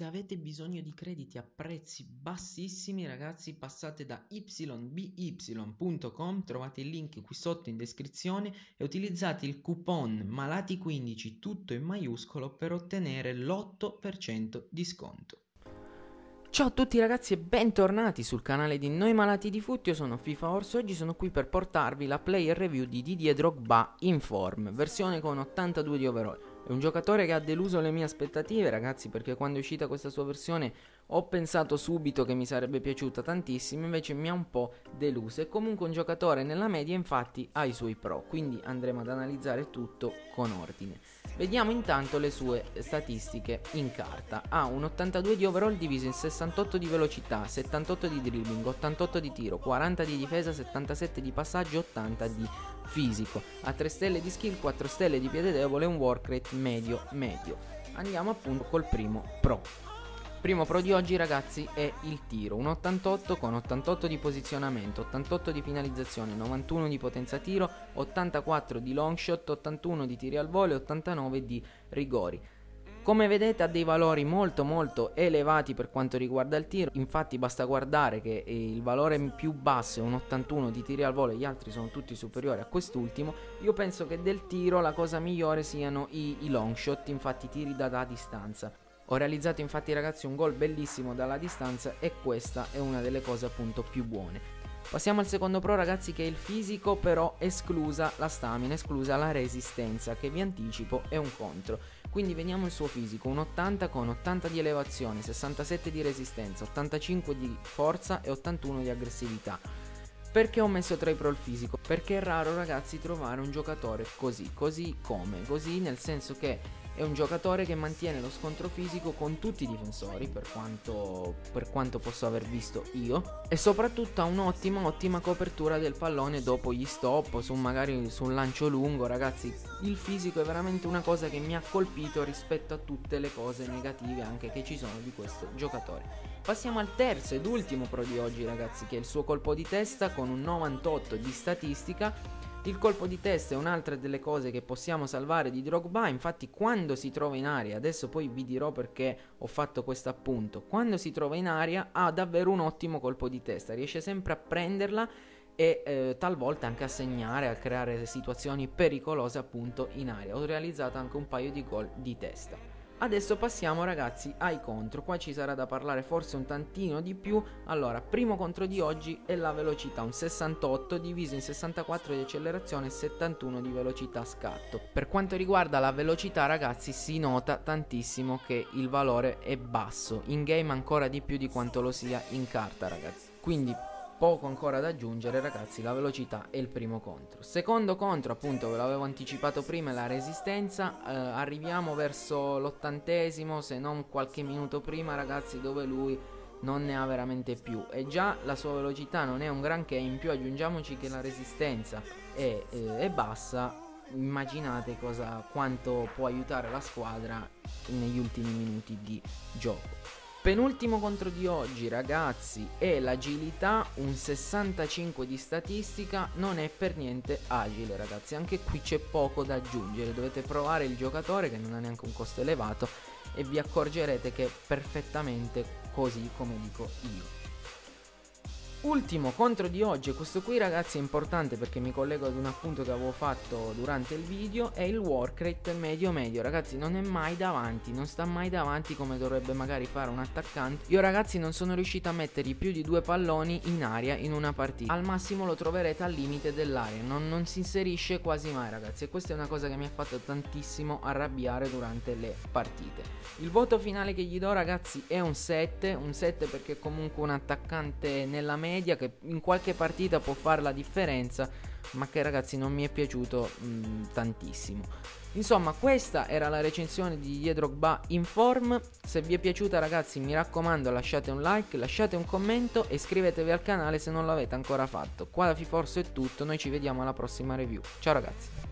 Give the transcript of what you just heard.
Se avete bisogno di crediti a prezzi bassissimi, ragazzi, passate da yby.com, trovate il link qui sotto in descrizione e utilizzate il coupon malati15 tutto in maiuscolo per ottenere l'8% di sconto. Ciao a tutti ragazzi e bentornati sul canale di Noi Malati di Foot, io sono FIFA Orso e oggi sono qui per portarvi la player review di Didier Drogba in form, versione con 82 di overall. È un giocatore che ha deluso le mie aspettative, ragazzi, perché quando è uscita questa sua versione ho pensato subito che mi sarebbe piaciuta tantissimo, invece mi ha un po' deluso. È comunque un giocatore nella media, infatti ha i suoi pro, quindi andremo ad analizzare tutto con ordine. Vediamo intanto le sue statistiche in carta. Ha un 82 di overall diviso in 68 di velocità, 78 di dribbling, 88 di tiro, 40 di difesa, 77 di passaggio, 80 di fisico. Ha 3 stelle di skill, 4 stelle di piede debole e un work rate medio medio. Andiamo appunto col primo pro. Primo pro di oggi ragazzi è il tiro, un 88 con 88 di posizionamento, 88 di finalizzazione, 91 di potenza tiro, 84 di long shot, 81 di tiri al volo e 89 di rigori. Come vedete ha dei valori molto molto elevati per quanto riguarda il tiro, infatti basta guardare che il valore più basso è un 81 di tiri al volo e gli altri sono tutti superiori a quest'ultimo, io penso che del tiro la cosa migliore siano i, i long shot, infatti tiri da, da distanza. Ho realizzato infatti ragazzi un gol bellissimo dalla distanza e questa è una delle cose appunto più buone. Passiamo al secondo pro ragazzi che è il fisico però esclusa la stamina, esclusa la resistenza che vi anticipo è un contro. Quindi veniamo al suo fisico, un 80 con 80 di elevazione, 67 di resistenza, 85 di forza e 81 di aggressività. Perché ho messo tra i pro il fisico? Perché è raro ragazzi trovare un giocatore così, così come, così nel senso che è un giocatore che mantiene lo scontro fisico con tutti i difensori, per quanto, per quanto posso aver visto io, e soprattutto ha un'ottima, ottima copertura del pallone dopo gli stop, su magari su un lancio lungo. Ragazzi, il fisico è veramente una cosa che mi ha colpito rispetto a tutte le cose negative anche che ci sono di questo giocatore. Passiamo al terzo ed ultimo pro di oggi, ragazzi, che è il suo colpo di testa con un 98 di statistica il colpo di testa è un'altra delle cose che possiamo salvare di Drogba, infatti quando si trova in aria, adesso poi vi dirò perché ho fatto questo appunto, quando si trova in aria ha davvero un ottimo colpo di testa, riesce sempre a prenderla e eh, talvolta anche a segnare, a creare situazioni pericolose appunto in aria. Ho realizzato anche un paio di gol di testa. Adesso passiamo ragazzi ai contro, qua ci sarà da parlare forse un tantino di più. Allora, primo contro di oggi è la velocità, un 68 diviso in 64 di accelerazione e 71 di velocità scatto. Per quanto riguarda la velocità ragazzi si nota tantissimo che il valore è basso, in game ancora di più di quanto lo sia in carta ragazzi. Quindi poco ancora da aggiungere ragazzi la velocità è il primo contro. Secondo contro appunto ve l'avevo anticipato prima è la resistenza. Eh, arriviamo verso l'ottantesimo se non qualche minuto prima ragazzi dove lui non ne ha veramente più. E già la sua velocità non è un granché in più aggiungiamoci che la resistenza è, eh, è bassa. Immaginate cosa, quanto può aiutare la squadra negli ultimi minuti di gioco Penultimo contro di oggi ragazzi è l'agilità, un 65 di statistica, non è per niente agile ragazzi, anche qui c'è poco da aggiungere, dovete provare il giocatore che non ha neanche un costo elevato e vi accorgerete che è perfettamente così come dico io. Ultimo contro di oggi, questo qui ragazzi è importante perché mi collego ad un appunto che avevo fatto durante il video, è il work rate medio medio, ragazzi non è mai davanti, non sta mai davanti come dovrebbe magari fare un attaccante. Io ragazzi non sono riuscito a mettergli più di due palloni in aria in una partita, al massimo lo troverete al limite dell'aria, non, non si inserisce quasi mai ragazzi e questa è una cosa che mi ha fatto tantissimo arrabbiare durante le partite. Il voto finale che gli do ragazzi è un 7, un 7 perché comunque un attaccante nella media media che in qualche partita può fare la differenza, ma che ragazzi non mi è piaciuto mh, tantissimo. Insomma, questa era la recensione di Diedrogba in form. Se vi è piaciuta, ragazzi, mi raccomando, lasciate un like, lasciate un commento e iscrivetevi al canale se non l'avete ancora fatto. Qua da FIForce è tutto, noi ci vediamo alla prossima review. Ciao ragazzi.